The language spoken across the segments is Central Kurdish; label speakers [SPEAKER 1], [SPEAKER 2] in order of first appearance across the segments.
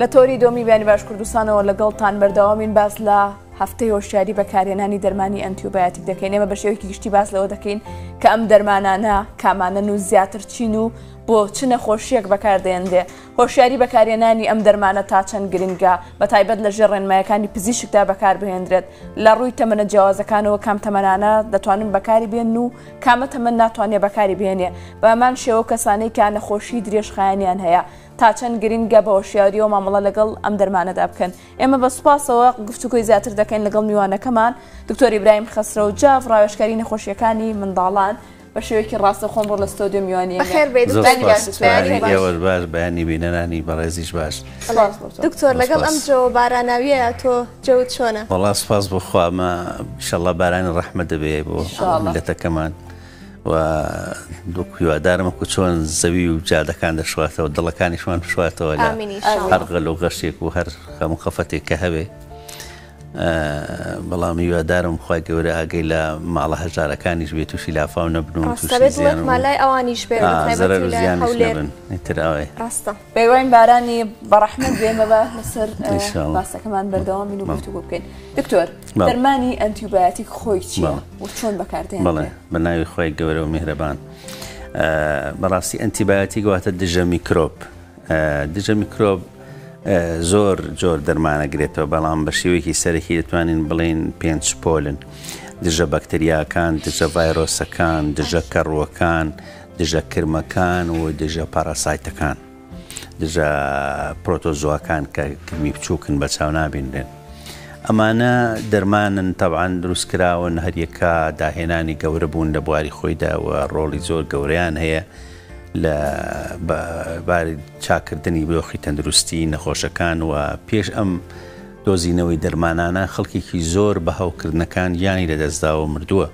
[SPEAKER 1] لە تۆری دۆمی بیانی باش کوردستانەوە لەگەڵتان بەردەوامین باس لە هەفتەی هۆشیاری بەکارێنانی دەرمانی ئەنتیوبایەتیک دەکەین ئێمە بە شێوەیەکی گشتی باس لەوە دەکەین کە ئەم دەرمانانە کامانەن و زیاتر چین و بۆ چ نەخۆشیەک بەکاردێندێ هۆشیاری بەکارێنانی ئەم دەرمانە تا چەند گرنگە بە تایبەت لە ژێ ڕێنمایەکانی پزیشکدا بەکار بهێنرێت لە ڕووی تەمەە جیاوازەکانەوە کام تەمەانە دەتوانن بەکاری بێن و کامە تەمە ناتوانێت بەکاری بهێنێ بەمان شێوە کەسانەی کە نەخۆشی درێژخایانیان هەیە تا چەند گرنگە بە هۆشیاریەوە مامەڵە لەگەڵ ئەم دەرمانەدا بکەن ئێمە بە سوپاسەوە گفتوکوی زیاتر دەکەین لەگەڵ میوانەکەمان دکتۆری برایم خسرە و جاف ڕاوێشکاری نەخۆشیەکانی منداڵان بشوي که راست خون بر بخير بيد یعنی بخیر یعنی بني
[SPEAKER 2] اول باش بني بني بله، برای زیش باش دكتور لگم ام
[SPEAKER 1] جو
[SPEAKER 3] بارانويه تو جو تشونه
[SPEAKER 2] والله اسفاز بخو ما ان شاء الله باران الرحمه دبي بو ان شاء الله و دوک یو دارم که چون زوی و جاده کند شوات و دلکانی شوان شوات و هر غل و هر و هر که هبه بەڵام هیوادارم خخوای گەورە ئەگەی لە ماڵە هەژارەکانیش بێت تووشی لافااو نەبن و مالای
[SPEAKER 1] ئەوانیش بێتراوێ پێیوان بارانی بەڕحمت بێمەوە لەسەر باسەکەمان بەردەوامی و گفتو بکەین دکتۆر دەرمانی ئەنتیبایەتی خۆی چی چۆن بەکاردێن بڵێ
[SPEAKER 2] بە ناوی خۆی گەورە و میهرەبان بەڕاستی ئەنتیبایەتی گواتە دژە میکرۆپ دژە میکرۆپ زۆر جۆر دەرمانەگرێتەوە بەڵام بە شێوەیەکی سەرەکی دەتوانین بڵین پێنج پۆلن دژە بەکتریاکان دژە ڤایرۆسەکان دژە کەڕوەکان دژە کرمەکان و دژە پاراسایتەکان دژە پرۆتۆزۆەکان کە کرمی بچووکن بە چاو نابێنێن ئەمانە دەرمانن تەوان دروستکراون هەریەکە داهێنانی گەورە بوون لە بواری خۆیدا و ڕۆڵی زۆر گەوریان هەیە لە باری چاکردنی بۆخی تەندروستی نەخۆشەکان و پێش ئەم دۆزینەوەی دەرمانانە خەڵکێکی زۆر بە هەوکردنەکان یانی لەدەستدا و مردووە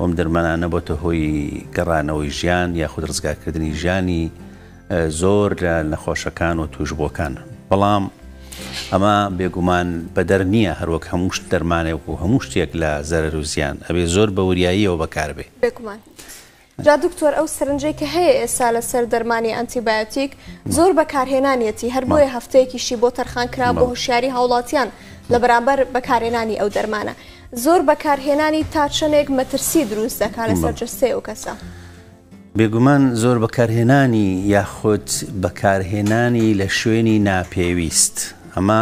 [SPEAKER 2] ئەم دەرمانانە بۆتە هۆی گەڕانەوەی ژیان یاخود ڕزگاکردنی ژیانی زۆر لە نەخۆشەکان و توشببووەکان بەڵام ئەمە بێگومان بەدەر نییە هەروەک هەموو دەرمانێک و هەموو شتێک لە زەرەر و زیان ئەبێ زۆر بە وریاییەوە بەکاربێ
[SPEAKER 3] جا دکتۆر ئەو سرنجەی کە هەیە ئێستا لە سەر دەرمانی ئەنتیبایەتیک زۆر بەکارهێنانیەتی هەر بۆیە هەفتەیەکیشی بۆ تەرخان کرا بۆ هوشیاری هاوڵاتیان لە بەرامبەر بەکارهێنانی ئەو دەرمانە زۆر بەکارهێنانی تاچەنێک مەترسی دروست دەکا لە سەرجەستێ و کەسە.
[SPEAKER 2] بێگومان زۆر بەکارهێنانی یاخود بەکارهێنانی لە شوێنی ناپێویست ئەمە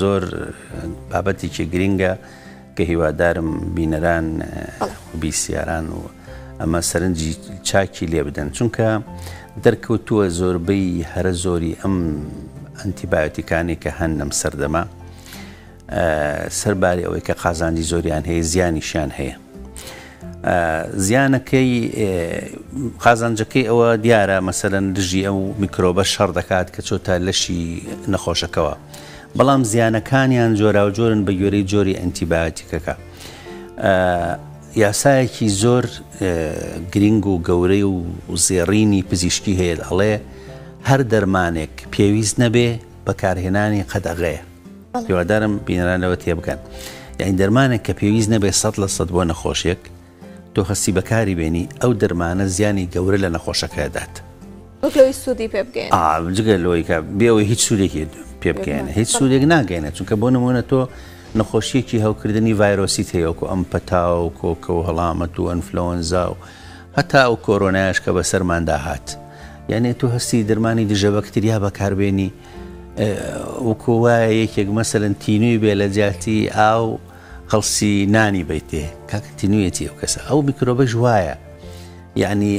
[SPEAKER 2] زۆر بابەتێکی گرینگە کە هیوادارم بینەران بیسیاران و ئەمە سەرنجی چاکی لێ بدەن چونکە دەرکەوتووە زۆربەی هەرە زۆری ئەم ئەتیبایەتیکانی کە هەن نەم سەردەما سەرباری ئەوەی کە قازانی زۆریان هەیە زیانیشیان هەیە زیانەکەی قازانجەکەی ئەوە دیارە مەسەرەن دژی ئەو میکرۆبە شەڕ دەکات کە چۆتا لەشی نەخۆشەکەەوە بەڵام زیانەکانیان جۆرا و جۆرن بە گوێرەی جۆری ئەتیبایەتیکەکە یاسایەکی زۆر گرنگ و گەورەی و زێڕینی پزیشکی هەیە ئەڵێ هەر دەرمانێک پێویست نەبێ بەکارهێنانی قەدەغەیە یوادارم بینەرانەوە تێبگەن یاین دەرمانێک کە پێویست نەبێ سە لە سەد بۆ نەخۆشیێک تۆ خەستی بەکاری بێنی ئەو دەرمانە زیانی گەورە لە نەخۆشەکەدات
[SPEAKER 3] سوودی پێ بگەین
[SPEAKER 2] جگە لۆیکە بێەوەی هیچ سوودێکی پێ بگەێنە هیچ سوودێک ناگەێنە چونکە بۆ نمونە تۆ نەخۆشیەکی هەوکردنی ڤایرۆسیت هەیەکو ئەم پەتا و کۆکە و هەڵامەت و ئەنفلۆنزا و هەتا ئەو کۆرۆنایش کە بە سەرماندا هات یعنی تو هەستی درمانی دژە بەکتریا بەکاربێنی وکوواە یەکێک مەسەرن تینوی بێ لە جیاتی ئاو خەڵسی نانی بیتێ کاکتینویەتی ئەو کەسە ئەو میکرۆبەش وایە یعنی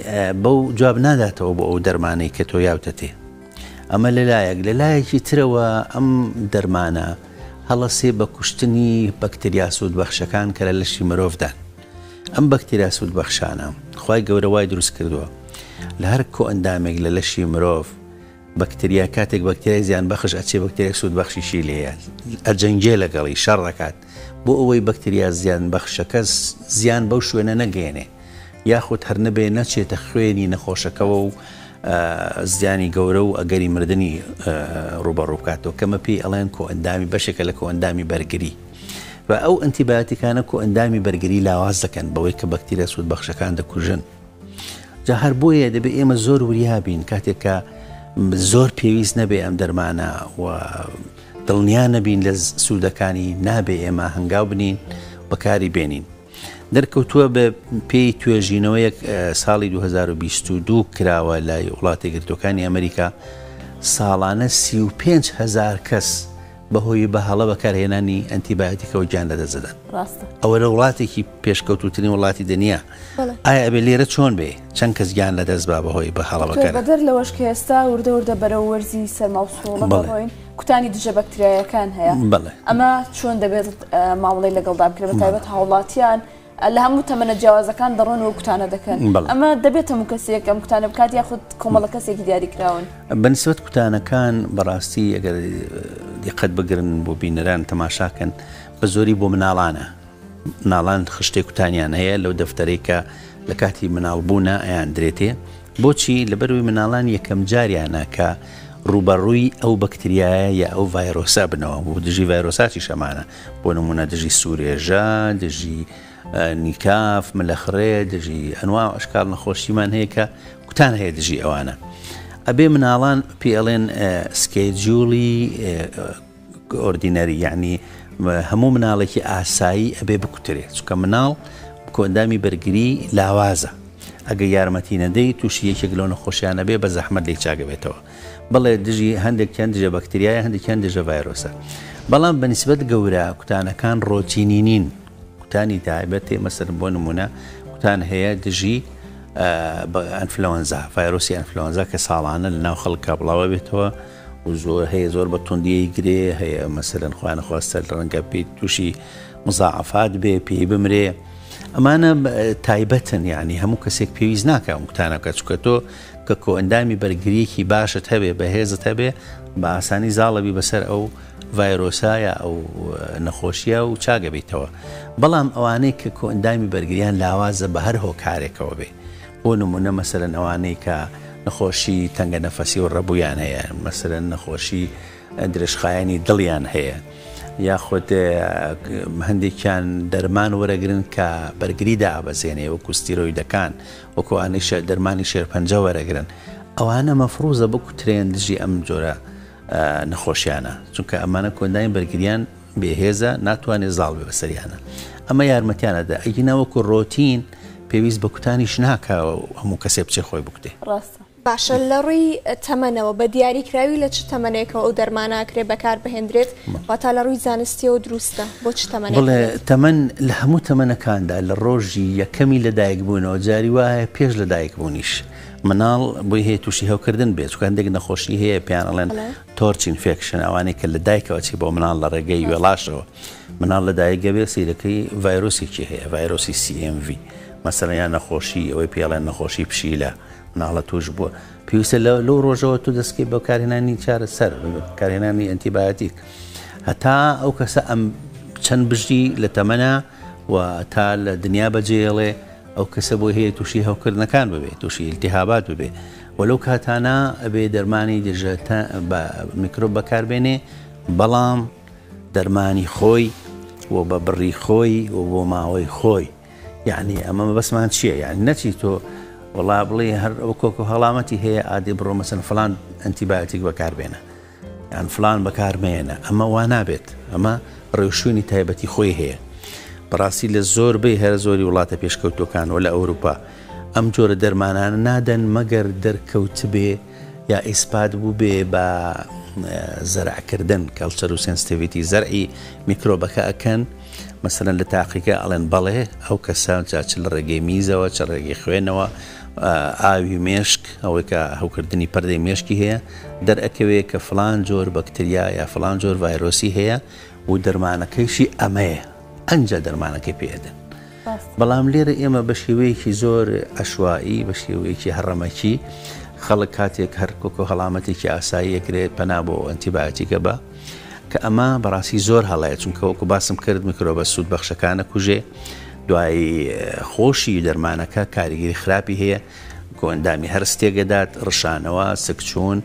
[SPEAKER 2] بەو جواب ناداتەوە بۆ ئەو دەرمانەی کە تۆ یاوتە تێ ئەمە لەلایەک لەلایەکی ترەوە ئەم دەرمانە هەڵەسێ بە کوشتنی بەکتریا سوودبەخشەکان کە لە لەشی مرۆڤدان ئەم بەکتریا سوودبەخشانە خی گەورەوای دروست کردووە لە هەر کۆ ئەندامێک لە لەشی مرۆڤ بەکتریا کاتێک بەکتریای زیان بەخش ئەچێ بەکتریای سوودبەخشیشی لەیە ئەجەنجێ لەگەڵی شەڕەکات بۆ ئەوەی بەکتریا زیان بەخشەکە زیان بەو شوێنە نەگەێنێ یاخود هەر نەبێ نەچێتە خوێنی نەخۆشەکەەوە و زیانی گەورە و ئەگەری مردنی ڕوبەڕوو بکاتەوە کەمە پێی ئەڵێن کۆ ئەندامی بەشێکە لە کۆ ئەندامی بەرگری و ئەو ئەتیباتیکانە کۆ ئەندامی بەرگری لاواز دەکەن بەوەی کە بەکتیرە سوود بەخشەکان دەکوژن جا هەر بۆیە دەبێت ئێمە زۆر وریابین کاتێکە زۆر پێویست نەبێ ئەم دەرمانە و دڵنیان نەبین لە سوودەکانی نابێ ئێمە هەنگاو بنین بەکاری بێنین دەرکەوتووە بە پێی توێژینەوەیەک ساڵی 2022 کراوە لای وڵاتی گرتوەکانی ئەمریکا ساڵانە 35هزار کەس بەهۆی بە هەڵە بەکارهێنانی ئەتیبایەتیکەوە گیان لەدەزدن ئەوە لە وڵاتێکی پێشکەوتوترین وڵاتی دنیا ئایا ئەبێ لێرە چۆن بێ چەند کەس گیان لەدەست با بەهۆی بە هەڵە بەکار
[SPEAKER 1] بەدەر لەوەش کە ئێستا وردە وردە بەرە وەرزی سەرماوسڵین کوتانی دژە بەکتریایەکان هەیە ئەمە چۆن دەبێت ماڵی لەگەڵدا بکرێت تایبەت هاوڵاتیان. لە هەموو تەمەە جیاوازەکان دەڕۆن و کوتانە دەکەن ئەمە دەبێت هەموو کەسێک ئەم کوتانە بکات یاخود کۆمەڵە کەسێکی دیاریکراون
[SPEAKER 2] بنسبت کوتانەکان بەڕاستی ئەگەر دقت بگرن بۆ بینەران تەماشاکەن بە زۆری بۆ مناڵانە ناڵان خشتێک کوتانیان هەیە لەو دەفتەرێکە لە کاتی مناڵبوونە ئەیان درێتێ بۆچی لەبەروی مناڵان یەکەم جاریانەکە ڕوبەڕووی ئەو بەکتریایە یا ئەو ڤایرۆسا بنەوە بۆ دژی ڤایرۆساتی شەمانە بۆ نمونە دژی سوورێژە دژی نیکاف ملەخڕێ دژی ئەنوا عشکار نەخۆشیمان هەیە کە کوتان هەیە دژی ئەوانە ئەبێ مناڵان پیڵێن سکیجوولی ئۆردینەری یعنی هەموو مناڵێکی ئاسایی ئەبێ بکوترێ چکە مناڵ کۆندامی بەرگری لاوازە ئەگە یارمەتی نەدەی تووشی یەکێک لەو نەخۆشیانە بێ بە زەحمەد لێک چاگەبێتەوە بڵێ دژی هەندێکیان دژە بەکتریای هەندێکیان دژە ڤایرۆسە بەڵام بەنسبت گەورە کوتانەکان ڕۆچینی نین قوتانی تایبەت تێمەسرم بۆ نمونە قوتان هەیە دژی ئەنفلۆنزا ڤایرۆسی ئەنفلۆنزا کە ساڵانە لە ناو خەڵکە بڵاوە بێتەوە و زۆر هەیە زۆر بە توندی گرێ هەیە مەسەرن خوانەخواستە ڕەنگە پێی تووشی مزعافات بێ پێی بمرێ ئەمانە تایبەتن یعنی هەموو کەسێک پێویست ناکە قوتانەکە چکە تۆ کە کۆ ئەندامی بەرگریەکی باشت هەبێ بەهێزت هەبێ بە ئاسانی زاڵەبی بەسەر ئەو ڤایرۆسایە ئەو نەخۆشیە و چاگە بیتەوە بەڵام ئەوانەی کە کۆندامی بەرگیان لاوازە بە هەر هۆکارێکەوە بێ بۆ نمونە مەسەرەن ئەوانەی کە نەخۆشی تەنگە نەفەسی و ڕەبوویان هەیە مەسەرەن نەخۆشی درێژخایانی دڵیان هەیە یاخۆت هەندێکیان دەرمان وەرەگرن کە بەرگریدا بەزێنێ وەکو ستیرۆیدەکان وەکوانەی دەرمانی شێرپەنجە وەرەگرن ئەوانە مەفروزە بکوترێن دژی ئەم جۆرە نەخۆشیانە چونکە ئەمانە کۆنداین بەرگریان بێهێزە ناتوانێت زاڵ بێ بەسەریانە ئەمە یارمەتیانەدا ئەگینەوەکو ڕۆتین پێویست بە کوتانیش ناکەوە هەموو کەسێ بچێ خۆی بکتێ
[SPEAKER 3] ڕاستە باشە لە ڕووی تەمەنەوە بە دیاری کراوی لە چ تەمەنێکەوە ئەو دەرماناکرێ بەکار بهێنرێت واتا لە ڕووی زانستیەوە دروستە بۆ چ تەمەن بڵێ
[SPEAKER 2] تەمەەن لە هەموو تەمەنەکاندا لە ڕۆژی یەکەمی لەدایک بوونەوە جاری وایە پێش لەدایک بوونیش. مناڵ بۆی هەیە تووشی هەوکردن بێت چکاندێک نەخۆشی هەیە پیانەڵێن تۆرچین فێکشن ئەوانەی کە لە دایکەوە چی بۆ مناڵ لە ڕێگەی وێڵاشەوە مناڵ لە دایکگەبێ سیرەکەی ڤایرۆسیکی هەیە ڤایرۆسی CMV مەسەریان نەخۆشی ئەوەی پێڵێن نەخۆشی پشیلە. ناڵە توش بووە پێویستە لە لەو ڕۆژەوە تو دەستکەی بە کارهێنانی چارە سەر کارهێنانی ئەتیبایەتیک هەتا ئەو کەسە ئەم چەند بژی لە تەمەە و تا لە دنیا بەجێڵێ ئەو کەسە بۆ هەیە تووشی هەوکردنەکان ببێ تووشی التیهابات ببێ وەلو کاتانە ئەبێ دەرمانی دژێتە میکرۆب بەکاربێنێ بەڵام دەرمانی خۆی و بە بڕی خۆی و بۆ ماوەی خۆی یعنی ئەمە بەسمان چییە یعنی نەچی تۆ وڵا بڵێ هەر ئەو کۆکو هەڵامەتی هەیە ئادی بڕۆ مەسن فلان ئەتیبایەتێک بەکاربێنە یان فلان بەکارمێنە ئەمە وا نابێت ئەمە ڕێوشوونی تایبەتی خۆی هەیە بەڕاستی لە زۆربەی هەر زۆری وڵاتە پێشکەوتەکان و لە ئەوروپا ئەم جۆرە دەرمانانە نادەن مەگەر دەرکەوت بێ یا ئیسپات بوو بێ بە زەرعکردن کەڵچەر و سنسستەویتی زەرعی میکرۆبەکە ئەکەن مەسەن لە تاقیکە ئەڵێن بەڵێ ئەو کەسان چاچ لە ڕێگەی میزەوە چە ڕێگەی خوێنەوە ئاوی مێشک ئەوەی کە هەوکردنی پەردەی مێشکی هەیە دەرەکەوێت کە فلان جۆر بەکتریا یا فلان جۆر ڤایرۆسی هەیە و دەرمانەکەیشی ئەمەیە ئەنجە دەرمانەکەی پێدن بەڵام لێرە ئێمە بە شێوەیەکی زۆر ئەشوایی بە شێوەیەکی هەڕەمەکی خەڵک کاتێک هەرکۆکۆ هەڵامەتێکی ئاسایی یەکرێت پەنا بۆ ئەنتیباەتیکە بە کە ئەمە بەڕاستی زۆر هەڵایە چونکەوەکو باسم کرد میکرۆبە سوود بەخشەکانە کوژێ دوایی خۆشی دەرمانەکە کاریگیری خراپی هەیە گۆندامی هەر ستێگەدات ڕشانەوە سکچۆن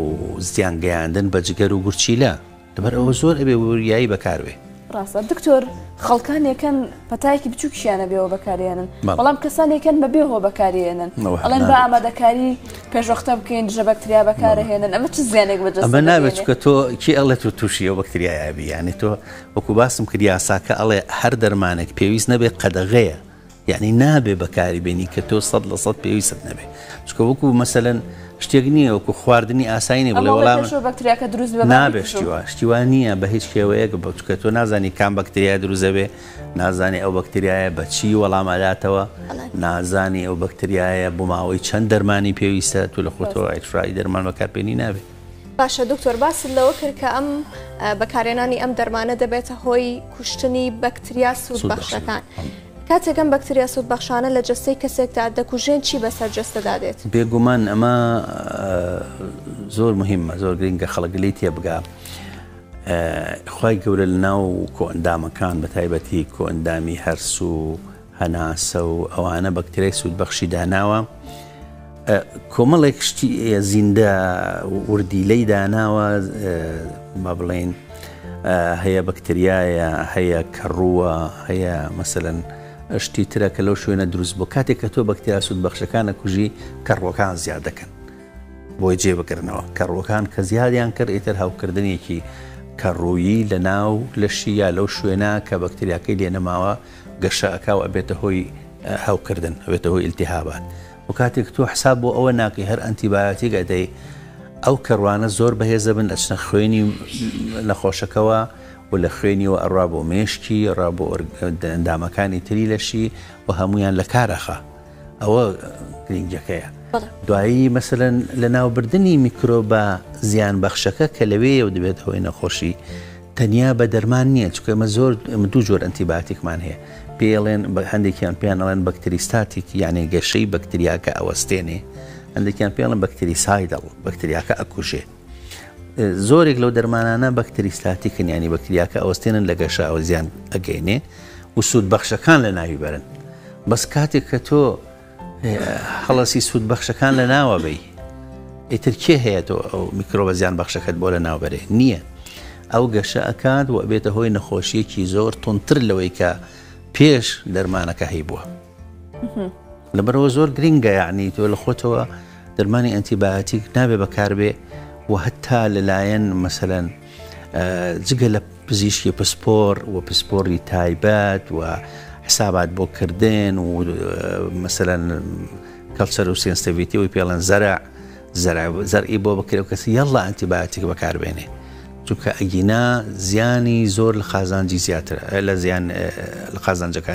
[SPEAKER 2] و زیان گەیاندن بە جگەر و گورچی لە دەبەر ئەوە زۆر ئەبێ وریایی بەکاروێ
[SPEAKER 1] ڕاستە دکتۆر خەڵکانێکەن پەتایکی بچووکشیانە بێەوە بەکارێنن بەڵام کەسانێکەن بە بێهۆ بەکارێنن ئەڵەن بە ئامادەکاری پێشۆختە بکەین ژە بەکتریا بەکارهێنن ئەمە چ زیانێک بە ئەمە ناوێت چکە
[SPEAKER 2] تۆ کی ئەڵێت تو تووشیەوە بەکتریایبی یانی تۆ وەکو باسم کردیاساکە ئەڵێ هەر دەرمانێک پێویست نەبێت قەدەغەیە یعنی نابێ بەکاری بێنی کە تۆ سەد لە سەد پێویست نەبێ چکە وەکو مەسەن شتێک نییە وەکو خواردنی ئاساینی بڵێ وەڵام
[SPEAKER 1] نابێ شتیوە
[SPEAKER 2] شتیوان نییە بە هیچ شێوەیەک بچکە تۆ نازانی کام بەکتریا دروزەبێ نازانی ئەو بەکتریایە بە چی وەڵامەداتەوە نازانی ئەو بەکتریایە بۆ ماوەی چەند دەرمانی پێویستە تو لە خۆتەوە ئەیکفرای دەرمان بەکارپێنی نابێت
[SPEAKER 3] باشە دکتۆر باست لەوە کرد کە ئەم بەکارێنانی ئەم دەرمانە دەبێتە هۆی کوشتنی بەکتریا سوود بەخشەکان. کاتێکگەم بەکتریا سوود بەخشانە لە جستەی کەسێکدا دەکوژێن چی بەسەر جستەدا دێت
[SPEAKER 2] بێگومان ئەمە زۆر مهمە زۆر گرنگە خەڵگلی تێبگا خی گەورە لە ناو کۆئندامەکان بە تایبەتی کۆئندامی هەرس و هەناسە و ئەوانە بەکتری سوود بەخشی داناوە کۆمەڵێک شتی زیندە وردی لی داناوە ما بڵێن هەیە بەکتریایە هەیە کەڕووە هەیە مثلەن شتی ترە کە لەو شوێنە دروست بۆ کاتێک کە تۆ بەکتیا سوود بەخشەکانە کوژی کەڕۆکان زیاد دەکەن بۆی جێبکردنەوە کەڕۆکان کە زیادیان کرد ئیتر هاوکردنێکی کەڕوویی لە ناو لەشی یا لەو شوێنە کە بەکتریاکەی لێنەماوە گەشەکاو ئەبێتە هۆی هاوکردن ئەوێتە هۆی ئیلتیهابات و کاتێک تۆ حساب بۆ ئەوە ناکەی هەر ئەتیباەتی گەدەی ئەو کەڕوانە زۆر بەهێزە بن ئەچنە خوێنی نەخۆشەکەەوە و لە خوێنیەوە ئەڕا بۆ مێشکی ڕا بۆ ئەندامەکانی تری لەشی و هەمویان لە کارەخە ئەوە گرنگەکەیە دوایی مەسەن لە ناوبردننی میکرۆبە زیان بەخشەکە کە لەوێ و دەبێت هەوەی نەخۆشی تەنیا بە دەرمان نییە چکە ئەمە زۆر دوو جۆر ئەتیباتێکمان هەیە پێڵێن بە هەندێکیان پیانەڵێن بەکتریستاتیک یانێ گەشەی بەکتریاکە ئەوەستێنێ هەندێکیان پێڵن بەکتری سایدەڵ بەکتریاکە ئەکوژێت زۆرێک لەو دەرمانانە بەکتریستاتیکن ینی بەکتریاکە ئەوەستێنن لە گەشاوە زیان ئەگەینێ و سوود بەخشەکان لە ناوی بەرن بەس کاتێک کە تۆ هەڵەسی سوود بەخشەکان لە ناوە بی ئیتر کێ هەیە تۆ ئەو میکرۆبە زیان بەخشەکەت بۆ لە ناوبەرێ نییە ئەو گەشە ئەکات و بێتە هۆی نەخۆشیەکی زۆر تونتر لەوەی کە پێش دەرمانەکە هەی بووە لەبەرەوە زۆر گرنگگە یعنی تۆ لە خۆتەوە دەرمانی ئەتیباتیک نابێ بەکاربێ وحتى للاين مثلا زغل جگە لە پزیشکی پسپۆر و پسپۆری تایبەت و حسابات بۆ کردن زرع زرع کەلچەر و سێنستەویتی و پێڵەن زەرع زەرئی بۆ بکرێ اجينا زياني زور بەکاربێنێ چونکە ئەگینا زیانی زۆر لە خازانجی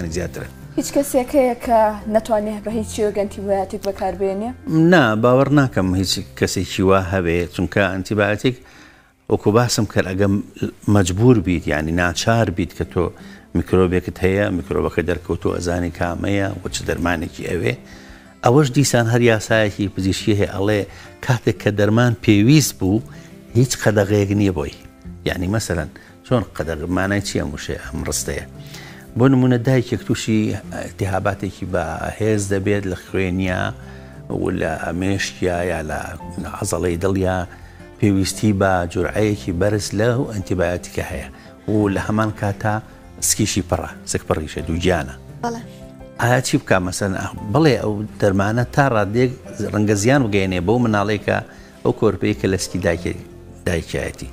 [SPEAKER 2] زیاتر
[SPEAKER 1] هیچ کەسێک هەیە کە ناتوانێت بە هیچ گەنتی وایەتێک بەکاربێنێ؟
[SPEAKER 2] نا باوەڕ ناکەم هیچ کەسێکی وا هەبێ چونکە ئەتیباتێک وەکو باسم کرد ئەگەم مجبور بیت ینی ناچار بیت کە تۆ میکرۆبێکت هەیە میکرۆبەکە دەرکەوتۆ ئەزانی کامەیە و چ دەرمانێکی ئەوێ ئەوەش دیسان هەر یاسایەکی پزیشکی هەیە ئەڵێ کاتێک کە دەرمان پێویست بوو هیچ قەدەغەیەک نییە بۆی ینی مەسەرەن چۆن قەدەغمانای چیە موشێ ئەم ڕستەیە بۆ نمونە دایکێک تووشی تهاباتێکی بە هێز دەبێت لە خوێنیا و لە مێشکیا یا لە عزەڵی دڵیا پێویستی بە جورعەیەکی بەرز لە و ئەتیبایەتیکە هەیە و لە هەمان کاتا سکیشی پڕە سک پڕیشە دووجیانە ئایا چی بکە مەسەن بڵێ ئەو دەرمانە تا ڕادێک ڕەنگە زیان بگەێنێ بەو مناڵێکە ئەو کۆرپەیە کە لەسکی دایکایەتی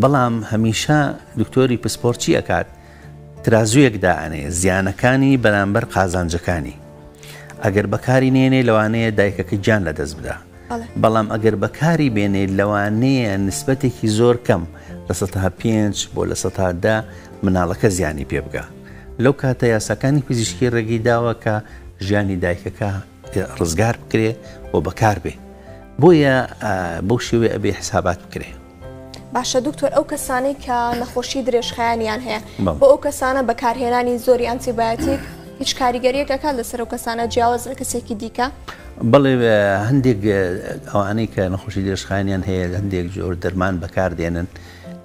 [SPEAKER 2] بەڵام هەمیشە دکتۆری پسپۆرتچی ئەکات ترازویەکداانێ زیانەکانی بەرامبەر قازانجەکانی ئەگەر بەکاری نێنێ لەوانەیە دایکەکە گیان لە دەست بدا بەڵام ئەگەر بەکاری بێنێ لەوانەیە نسبەتێکی زۆر کەم لە سەها پێنج بۆ لە سەدادا مناڵەکە زیانی پێ بگە لەو کاتە یاساکانی پزیشکی ڕێگی داوە کە ژیانی دایکەکە ڕزگار بکرێ بۆ بەکار بێ بۆیە بەو شێوێ ئەبێ حسابات بکرێ
[SPEAKER 3] باشە دکتۆر ئەو کەسانەی کە نەخۆشی درێژخیانیان هەیە بۆ ئەو کەسانە بەکارهێنانی زۆری ئەنتیبایەتیک هیچ کاریگەریەکەکە لەسەر ئەو کەسانە جیاواز کەسێکی دیکە.
[SPEAKER 2] بڵێ هەندێک ئەوانەی کە نەخۆشی درێژخانیان هەیە هەندێک جۆر دەرمان بەکاردێنن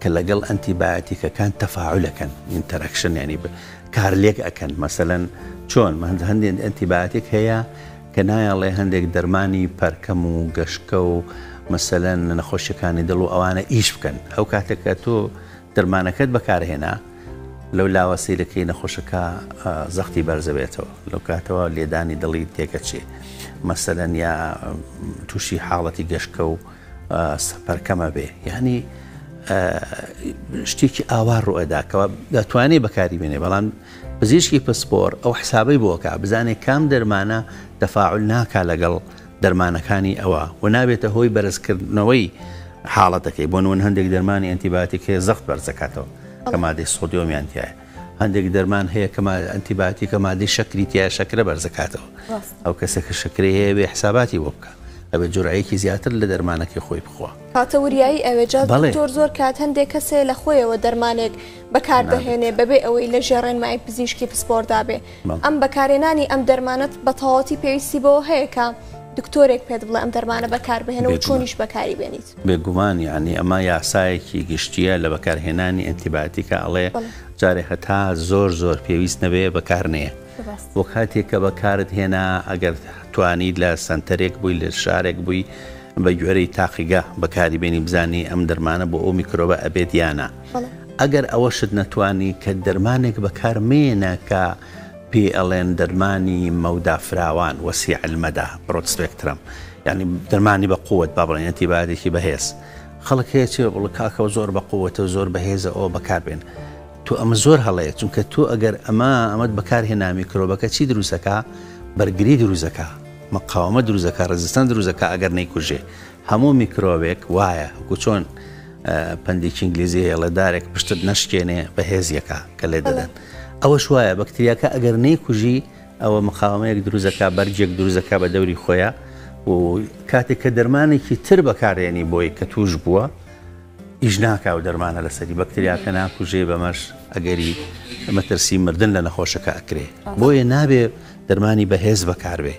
[SPEAKER 2] کە لەگەڵ ئەنتیبایەتیکەکان تەفاعولەکەن ئینتەرەکشن ینی کارلێک ئەەکەن مەسەەن چۆن هەندێک ئەنتیبایەتێک هەیە کە نایەڵێ هەندێک دەرمانی پەرکەم و گەشکە و مەسەلەن نەخۆشیەکانی دڵ و ئەوانە ئیش بکەن ئەو کاتێککە تۆ دەرمانەکەت بەکارهێنا لەو لاوەسیلەکەی نەخۆشەکە زەختی بەرزەبێتەوە لەو کاتەوە لێدانی دڵی تێکەچێ مەسەلەن یا تووشی حاڵەتی گەشتکە و سەپەرکەمە بێ یعنی شتێکی ئاوار ڕۆئداکەەوە دەتوانێت بەکاری بێنێ بەڵام پزیشکی پسپۆر ئەو حسابەی بۆکە بزانێ کام دەرمانە دەفاعول ناکا لەگەڵ دەرمانەکانی ئەوە و نابێتە هۆی بەرزکردنەوەی حاڵەتەکەی بۆ نون هەندێک دەرمانی ئەنتیباتیک هەیە زەخت بەرزەکاتەوە کە مادەی سۆدیۆمیان تایە هەندێک دەرمان هەیە کە ئەنتیباتی کە مادەی شکری تیا شکرە بەرزەکاتەوە ئەو کەسێکە شکری هەیە بێ حساباتی بۆ بکە ئەوێ جورایەکی زیاتر لە دەرمانەکەی خۆی بخوا
[SPEAKER 3] کاتەوریایی ئەوێجا زۆر زۆر کات هەندێک کەسێ لە خۆیەوە دەرمانێک بەکاردەهێنێ بەبێ ئەوەی لە ژێڕێنمای پزیشکی پسپۆردابێ ئەم بەکارێنانی ئەم دەرمانەت بە تەواتی پێویستی بەوە هەیەکە دکتۆرێک پێت بڵێ ئەم دەرمانە بەکار بهێنە و چۆنیش بەکاری
[SPEAKER 2] بێنیت بێگومان یعنی ئەمە یاسایەکی گشتیە لە بەکارهێنانی ئەتیباتیکە ئەڵێ جارێ هەتا زۆر زۆر پێویست نەبێ بەکارنەیە بۆ کاتێک کە بەکارت هێنا ئەگەر توانیت لە سنتەرێک بووی لە شارێک بووی بە گوێرەی تاقیگا بەکاری بینی بزانی ئەم دەرمانە بۆ ئەو میکرۆبە ئەبێت یانە ئەگەر ئەوەشت نەتوانی کە دەرمانێک بەکارمێنە کە پێ ئەڵێن دەرمانی مەودافراوان وەسی علمەدا پرۆتسپێکترم ینی دەرمانی بە قوت با بڵێنەتی بارێکی بەهێز خەڵک هەیەی بڵ کاکەەوە زۆر بە قوتە زۆر بەهێزە ئەوە بەکاربێن تو ئەمە زۆر هەڵەیە چونکە تو ئەگەر ئەمە ئەمەد بەکارهێنا میکرۆبەکە چی دروستەکە بەرگری دروزەکە مەقاومە دروزەکە ڕزستان دروزەکە ئەگەر نەیکوژێ هەموو میکرۆبێک وایە گوچۆن پندێکی ئنگلیزی هێڵەدارێک پشتت نەشکێنێ بەهێزیەکە کە لێ دەدەن. ئەوە شوایە بەکتریاکە ئەگەر نەیکوژی ئەوە مخاوەمەیەک دروزەکە بەرجێک دروزەکە بە دەوری خۆیە و کاتێک کە دەرمانێکی تر بەکارێنی بۆی کە توش بووە ئیش ناکا و دەرمانە لەسەری بەکتریاکە ناکوژێ بەمەش ئەگەری مەترسی مردن لە نەخۆشەکە ئەکرێ بۆیە نابێ دەرمانی بەهێز بەکاربێ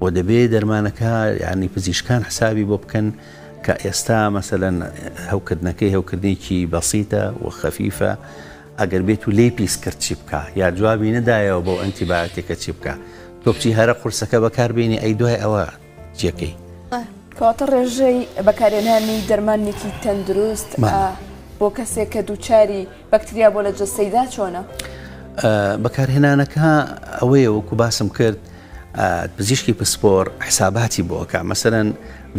[SPEAKER 2] بۆ دەبێ دەرمانەکە یعنی پزیشکان حسابی بۆ بکەن کە ئێستا مەسەەن هەوکردنەکەی هەوکردێکی بەسیتە و خەفیفە ئەگەر بێت و لی پیس کرد چی بکە یا جوابی نەدایەوە بۆ ئەتیباەتێکە چی بکە تۆ بچی هەرە قورسەکە بەکاربیێنی ئەی دوای ئەوە چیەکەی
[SPEAKER 1] کاتە ڕێژەی بەکارێنانی دەرمانێکی تەندروست بۆ کەسێک کە دووچاری بەکتریا بۆ لە جەسەیدا چۆنە
[SPEAKER 2] بەکارهێنانەکە ئەوەیە وەکو باسم کرد پزیشکی پسپۆر حساباتی بۆکە مەسەرەن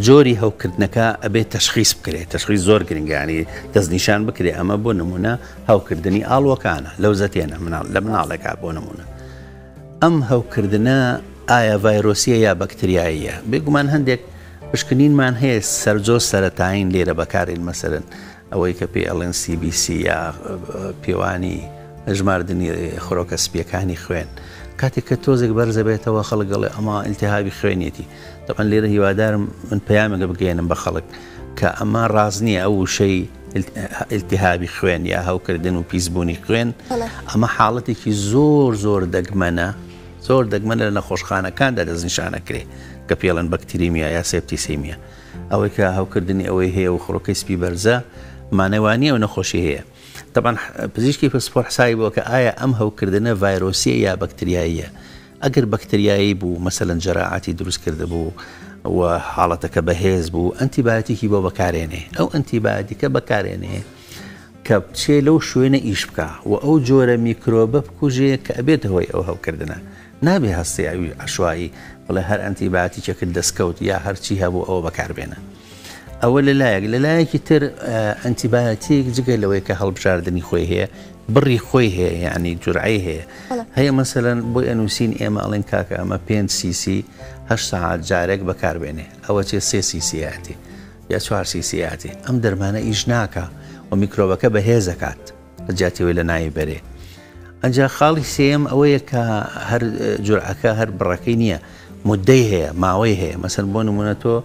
[SPEAKER 2] جۆری هەوکردنەکە ئەبێت تەشخیص بکرێت تەشخی زۆر گرنگانی دەستنیشان بکرێ ئەمە بۆ نمونە هەوکردنی ئاڵوەکانە لەو زەتێنە لە مناڵێکا بۆ نمونە ئەم هەوکردنە ئایا ڤایرۆسیە یا بەکتریاییە بێگومان هەندێک پشکنینمان هەیە سەررجۆ سەتاین لێرە بەکارین مەسەرن ئەوەی کە پێ ئەڵێن سیBC یا پێوانی ژماردننی خۆرۆکە سپیەکانی خوێن. کاتێک کە تۆزێک بەرزەبێتەوە خەڵگەڵێ ئەمە ئەتیهابی خوێنێتی دەبن لێرە هیوادارم من پامەگە بگەێنم بە خەڵک کە ئەمە ڕاز نییە ئەو شەی ئەتیهابی خوێن یا هەوکردن و پیسبوونی خوێن ئەمە حاڵەتێکی زۆر زۆر دەگمەنە زۆر دەگمەنە لە نەخۆشخانەکاندا دەزنیشانەکرێ کە پێڵەن بەکتریمیا یا سپتیسیمیا ئەوەی کە هاوکردنی ئەوەی هەیە و خڕۆکەی سپی بەرزە مانەوانی ئەو نەخۆشی هەیە طبعا پزیشکی پسپۆر حسایی بۆ کە ئایا ئەم هەوکردنە ڤایرۆسیە یا بەکتریاییە ئەگەر بەکتریایی بوو مەسەن جەراعاتی دروستکرده بوو و حاڵەتەکە بەهێز بوو ئەتیباتێکی بۆ بەکارێنێ ئەو ئەتیباتیکە بەکارێنێ کە بچێ لەو شوێنە ئیش بکە و ئەو جۆرە میکرۆبە بکوژێ کە ئەبێت هۆی ئەو هەوکردنە نابێ هەستیاوی عشایی بڵێ هەر ئەتیباتیکەکرد دەستکەوت یا هەرچی هەبوو ئەوە بەکاربێنە. ئەوە لەلایەک لەلایەکی تر ئەتیباتیک جگە لەوەی کە هەڵبژاردننی خۆی هەیە بڕی خۆی هەیە یعنی جورعی هەیە هەیە مەمثلەن بۆی ئەنووسین ئێمە ئەڵێن کاکە ئەمە پێ سیسیه ساعت جارێک بەکاربێنێ ئەوە چێ سێ سیسیاتی یا چوار سیسیاتی ئەم دەرمانە ئیش ناکە و میکرۆبەکە بەهێزەکات جاتیەوەی لە ناوی بەرێ ئەجا خاڵی سێم ئەوەیە کە هەر جورعەکە هەر بڕەکەی نییە مدەی هەیە ماوەی هەیە مەسەر بۆ نمونە تۆ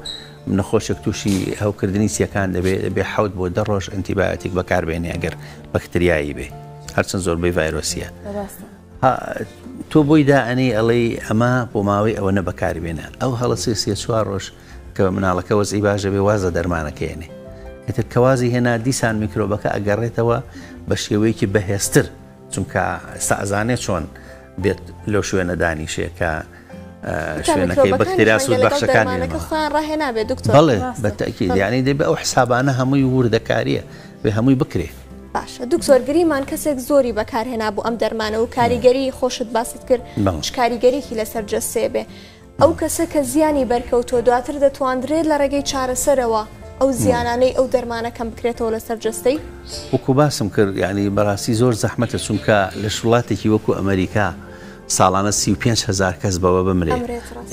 [SPEAKER 2] نەخۆشێک تووشی هەوکردنی سیەکان دەبێت بێ حوت بۆ دە ڕۆژ ئەتیباەتێک بەکاربێنێ ئەگەر بەکتریایی بێ هەرچەند زۆربەی ڤایرۆسیە تۆ بۆی دا ئەنەی ئەڵێ ئەمە بۆ ماوەی ئەوە نە بەکاربێنە ئەو هەڵسی سێ چوار ڕۆژ کە مناڵەکە وەزی باشە بێ وازە دەرمانەکەێنێ ئەتر کەوازی هێنا دیسان میکرۆبەکە ئەگەڕێتەوە بە شێوەیەکی بەهێستر چونکە سازانێ چۆن بێت لەو شوێنە دانیشێکە شوێنەکەی بەکتریا سوود بەخشەکانیان
[SPEAKER 3] ڕاهێنا بێ دکتۆر بڵێ بەتەکی دیانی
[SPEAKER 2] دەبێ ئەو حسابانە هەمووی وردەکاریە بێ هەمووی بکرێت
[SPEAKER 3] باشە دوکسۆرگریمان کەسێک زۆری بەکارهێنا بۆ ئەم دەرمانە و کاریگەری خۆشت باست کرد کاریگەریکی لەسەر جەسێ بێ ئەو کەسە کە زیانی بەرکەوتۆ دواتر دەتواندرێت لە ڕێگەی چارەسەرەوە ئەو زیانانەی ئەو دەرمانەکەم بکرێتەوە لەسەر جستەی
[SPEAKER 2] وەکو باسم کرد ینی بەڕاستی زۆر زەحمەتە چونکە لە شوڵاتێکی وەکو ئەمریکا ساڵانە 35هزار کەس بەوە بمرێت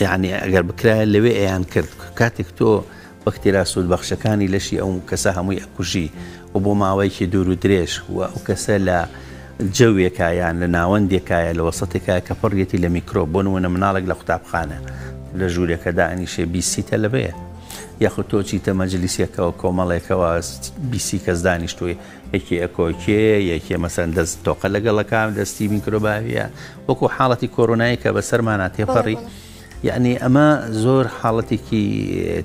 [SPEAKER 2] یعنی ئەگەر بکرایە لەوێ ئەیان کرد کاتێک تۆ بەکتێرا سوودبەخشەکانی لەشی ئەو کەسە هەمووی ئەکوژی و بۆ ماوەیەکی دوور و درێژ و ئەو کەسە لە جەوێکایان لە ناوەندێکایە لە وەسەتێکای کە پڕگێتی لە میکرۆ بۆنەوە مناڵێک لە قوتابخانە لە ژوورەکەدا ئەنیشێ بیسیتە لەبەیە یاخود تۆچی تە مەجلیسیەکەەوە کۆمەڵێکەوە بیسی کەس دانیشتوی یەکی ئەکۆکێ یەکێ مەسەن دەست تۆقە لەگەڵەکان دەستی میکرۆباویە وەکو حاڵەتی کۆرۆنایی کە بە سەرمانە تێپەڕی. یعنی ئەمە زۆر حاڵەتێکی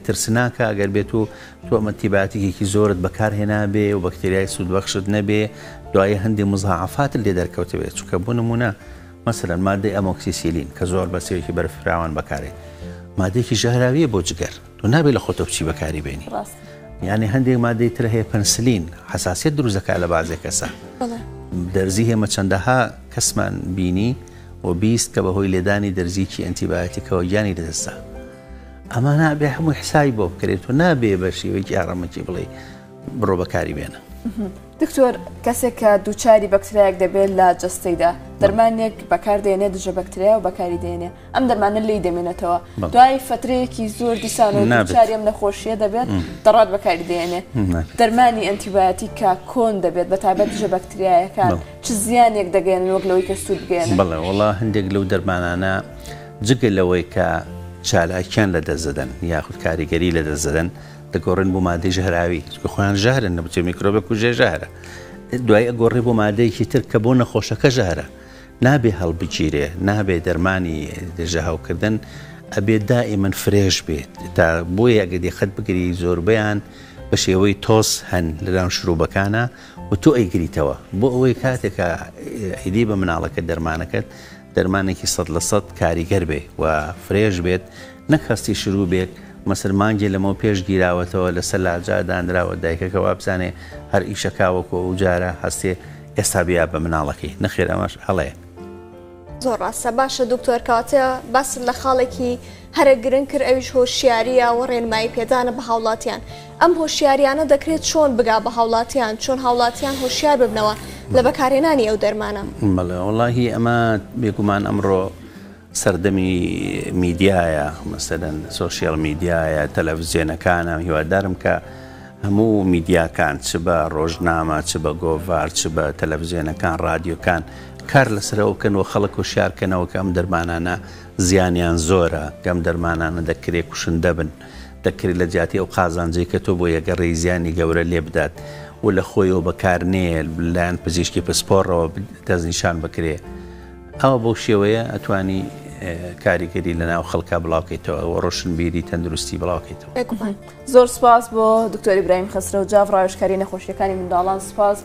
[SPEAKER 2] ترسناکە ئەگەر بێت و تۆ ئەمەتیباتێکی زۆرت بەکارهێنا بێ و بەکتریای سوودوەخشت نەبێ دوایە هەندی مزعافات لێ دەرکەوتەوێت چکە بۆ نمونە مەسەرەن مادەی ئەمۆکسیسیلین کە زۆر بەسەیەکی بەرفراوان بەکارێت مادێکی ژەهراویە بۆ جگەر تۆ نابێت لە خۆتۆ بچی بەکاری بێنی یعنی هەندێک مادەیتر هەیە پنسلین حساسیت دروزەکە لە بازێک کەسە دەرزی هێمە چەندەها کەسمان بینی و بیست کە بەهۆی لێدانی دەرزیکی ئەتیبایەتیکەوە گیانی لەدەستا ئەمە نابێ هەموو حسای بۆ بکرێت و نابێ بەشیوەیەکی ئارامەکی بڵێ بڕۆ بەکاری بێنە.
[SPEAKER 1] دکتۆر کەسێک کە دووچاری بەکتریایەک دەبێت لە جستەیدا دەرمانێک بەکاردێنێ دژە بەکتریا و بەکاری دێنێ ئەم دەرمانە لی دەمێنێتەوە دوای فترەیەکی زۆر دیسان و چاریم نەخۆشیە دەبێت دەڕات بەکاری دێنێ دەرمانی ئەتیبایەتی کا کۆن دەبێت بە تابەت دژە بەکتریایەکان چ زیانێک دەگەێن وەک لەوەی کە سوود بگەێن
[SPEAKER 2] بڵێ وڵا هەندێک لەو دەرمانانە جگە لەوەی کە چالاکیان لە دەزدەن یاخود کاریگەری لە دەزدەن دەگۆڕن بۆ مادەی ژهراوی خۆیان ژارن نەبچێ میکرۆبێک و ژێژارە دوای ئەگۆڕێ بۆ مادەیەکی تر کە بۆ نەخۆشەکە ژارە نابێ هەڵبگیرێ نابێ دەرمانی دژەهاوکردن ئەبێ دائیمەن فرێش بێت تا بۆ یاگەدی خەت بگری زۆربیان بە شێوەی تۆس هەن لەدان شروعبەکانە و تۆ ئەیگریتەوە بۆ ئەوەی کاتێکە عیدی بە مناڵەکە دەرمانەکەت دەرمانێکی سەد لە سەد کاریگەر بێ و فرێش بێت نەک هەستی شروع بێت مەسلمانگی لەمە پێش گیراوەتەوە لە سەلاجا دانراوە دایکەکە وابزانێ هەر ئیشەکاوەکو و جارە هەستێ ئێستا بیا بە مناڵەکەی نەخێر ئەمەش هەڵەیە.
[SPEAKER 3] زۆر ڕاستە باشە دکتۆرکاتە باس لە خاڵێکی هەرە گرنگ کرد ئەویش هۆشیاریە و ڕێنمایی پێدانە بە هاوڵاتیان ئەم هۆشیاریانە دەکرێت چۆن بگا بە هاوڵاتیان چۆن هاوڵاتیان هۆشیار ببنەوە لە بەکارێنانی ئەو دەرمانە.
[SPEAKER 2] بڵێ وڵی ئەمە بێگومان ئەمڕۆ سەردەمی میدیایە مەسەدەن سۆشیل میدیایە تەلەڤزیێنەکانە هیوادارم کە هەموو میدیاکان چ بە ڕۆژنامە چ بە گۆڤار چ بە تەلەڤزیێنەکان رادیۆکان کار لەسرەوەکەنەوە خەڵک و شارکەنەوە کە ئەم دەرمانانە زیانیان زۆرە گەم دەرمانانە دەکرێ کوشندە بن دەکرێت لە جیاتی ئەو قازانجی کە تۆ بۆ یەگە ڕێزیانی گەورە لێ بدات و لە خۆیەوە بەکار نێل لایەن پزیشکی پسپۆڕەوە دەستنیشان بکرێ ئەوە بەو شێوەیە ئەتوانی کاریگەری لە ناو خەڵکە بڵاوکەیتەوە ئەوە ڕۆشنبیری تەندروستی بڵاوکەیتەوە
[SPEAKER 1] زۆر سپاس بۆ دکتۆری برایم خسرە و جاف ڕایشکاری نەخۆشیەکانی منداڵان سپاس